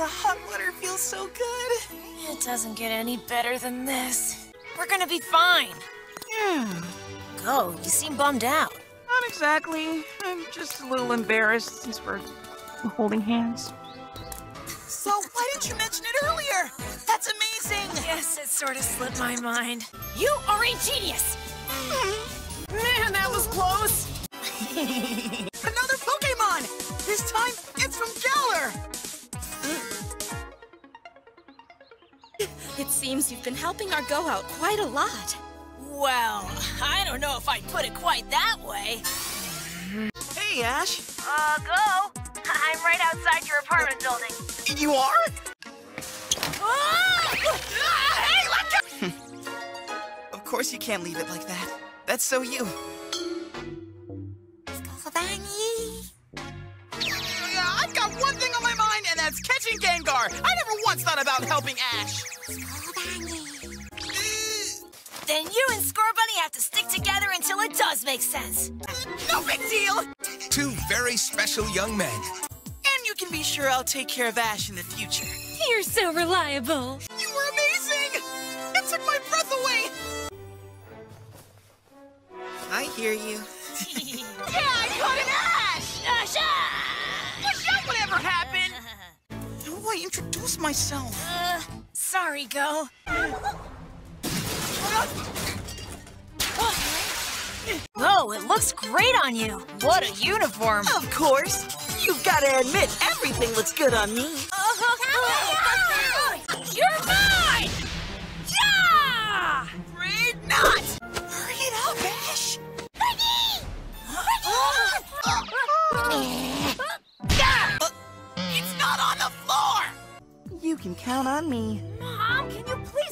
the hot water feels so good. It doesn't get any better than this. We're gonna be fine. Hmm. Go, you seem bummed out. Not exactly. I'm just a little embarrassed since we're holding hands. So why didn't you mention it earlier? That's amazing! Yes, it sort of slipped my mind. You are a genius! Man, that was close! It seems you've been helping our Go out quite a lot. Well, I don't know if I'd put it quite that way. Hey, Ash. Uh, go. I'm right outside your apartment building. You are? Ah! hey, let go! of course you can't leave it like that. That's so you. Gengar. I never once thought about helping Ash. Then you and Scorbunny have to stick together until it does make sense. No big deal. Two very special young men. And you can be sure I'll take care of Ash in the future. You're so reliable. You were amazing! It took my breath away! I hear you. I introduce myself? Uh, sorry, Go. Oh, it looks great on you. What a uniform. Of course! You've gotta admit, everything looks good on me. You're mine! Yeah! Afraid not! Hurry it up, Ash! You can count on me. Mom, can you please